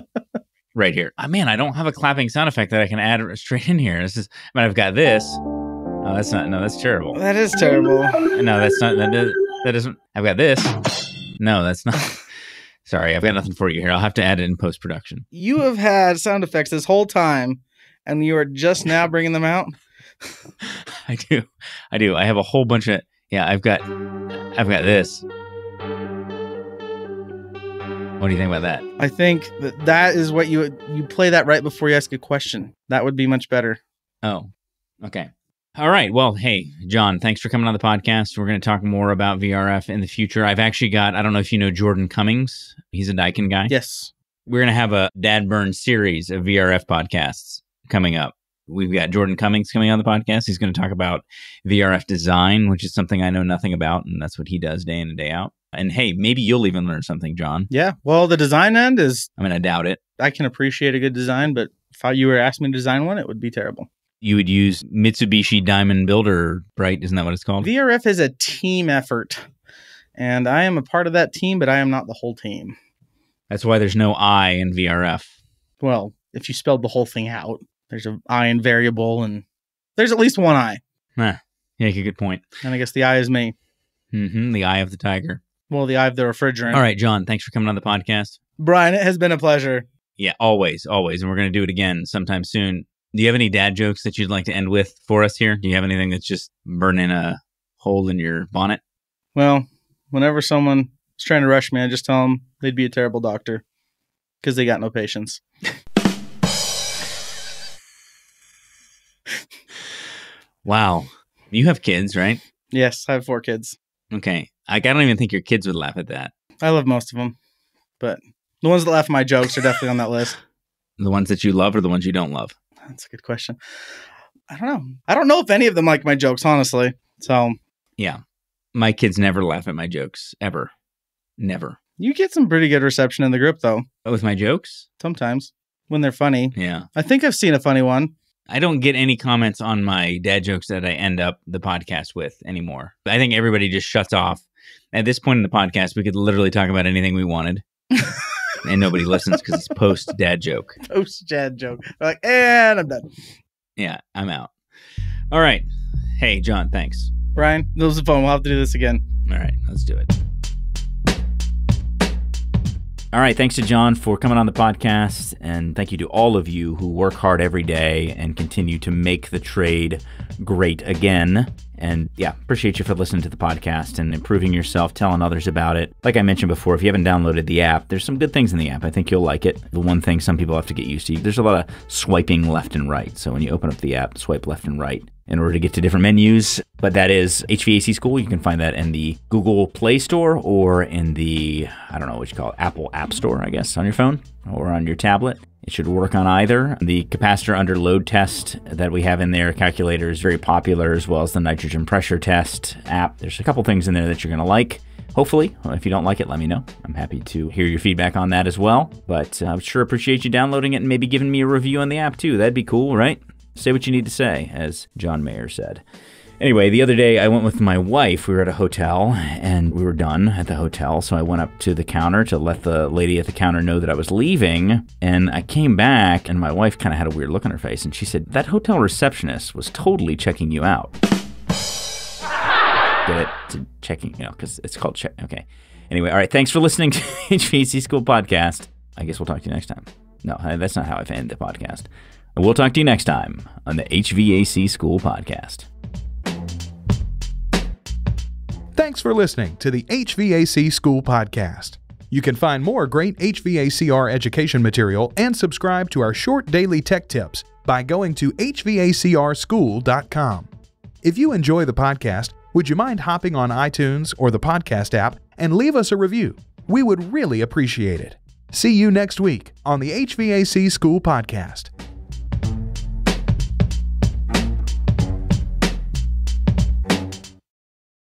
right here. Oh, man, I don't have a clapping sound effect that I can add straight in here. This is, I mean, I've got this. Oh, that's not. No, that's terrible. That is terrible. No, that's not. That, does, that doesn't. I've got this. No, that's not. Sorry, I've got nothing for you here. I'll have to add it in post production. You have had sound effects this whole time, and you are just now bringing them out. I do. I do. I have a whole bunch of. Yeah, I've got. I've got this. What do you think about that? I think that that is what you you play that right before you ask a question. That would be much better. Oh, okay. All right. Well, hey, John, thanks for coming on the podcast. We're going to talk more about VRF in the future. I've actually got, I don't know if you know Jordan Cummings. He's a Daikin guy. Yes. We're going to have a Dad Burn series of VRF podcasts coming up. We've got Jordan Cummings coming on the podcast. He's going to talk about VRF design, which is something I know nothing about. And that's what he does day in and day out. And hey, maybe you'll even learn something, John. Yeah. Well, the design end is. I mean, I doubt it. I can appreciate a good design, but if you were asking me to design one, it would be terrible you would use Mitsubishi Diamond Builder, right? Isn't that what it's called? VRF is a team effort. And I am a part of that team, but I am not the whole team. That's why there's no I in VRF. Well, if you spelled the whole thing out, there's an I in variable, and there's at least one I. Huh. Yeah, good point. And I guess the I is me. Mm-hmm, the eye of the tiger. Well, the eye of the refrigerant. All right, John, thanks for coming on the podcast. Bryan, it has been a pleasure. Yeah, always, always. And we're going to do it again sometime soon. Do you have any dad jokes that you'd like to end with for us here? Do you have anything that's just burning a hole in your bonnet? Well, whenever someone is trying to rush me, I just tell them they'd be a terrible doctor because they got no patience. wow. You have kids, right? Yes, I have four kids. Okay. I don't even think your kids would laugh at that. I love most of them, but the ones that laugh at my jokes are definitely on that list. The ones that you love or the ones you don't love? That's a good question. I don't know. I don't know if any of them like my jokes, honestly. So yeah, my kids never laugh at my jokes ever, never. You get some pretty good reception in the group, though. Oh, with my jokes, sometimes when they're funny. Yeah, I think I've seen a funny one. I don't get any comments on my dad jokes that I end up the podcast with anymore. I think everybody just shuts off. At this point in the podcast, we could literally talk about anything we wanted. and nobody listens because it's post dad joke. Post dad joke. They're like, and I'm done. Yeah, I'm out. All right. Hey, John, thanks. Bryan, this was fun. We'll have to do this again. All right, let's do it. All right, thanks to John for coming on the podcast, and thank you to all of you who work hard every day and continue to make the trade great again. And yeah, appreciate you for listening to the podcast and improving yourself, telling others about it. Like I mentioned before, if you haven't downloaded the app, there's some good things in the app. I think you'll like it. The one thing some people have to get used to, there's a lot of swiping left and right. So when you open up the app, swipe left and right in order to get to different menus. But that is HVAC School. You can find that in the Google Play Store or in the, I don't know what you call it, Apple App Store, I guess, on your phone or on your tablet. It should work on either. The capacitor under load test that we have in there, calculator, is very popular, as well as the nitrogen pressure test app. There's a couple things in there that you're going to like. Hopefully, if you don't like it, let me know. I'm happy to hear your feedback on that as well. But I uh, sure appreciate you downloading it and maybe giving me a review on the app too. That'd be cool, right? Say what you need to say, as John Mayer said. Anyway, the other day I went with my wife. We were at a hotel and we were done at the hotel. So I went up to the counter to let the lady at the counter know that I was leaving. And I came back and my wife kind of had a weird look on her face. And she said, That hotel receptionist was totally checking you out. Get it? To checking, you know, because it's called check. Okay. Anyway, all right. Thanks for listening to HVAC School Podcast. I guess we'll talk to you next time. No, that's not how I've ended the podcast. We'll talk to you next time on the HVAC School Podcast. Thanks for listening to the HVAC School Podcast. You can find more great HVACR education material and subscribe to our short daily tech tips by going to HVACRschool.com. If you enjoy the podcast, would you mind hopping on iTunes or the podcast app and leave us a review? We would really appreciate it. See you next week on the HVAC School Podcast.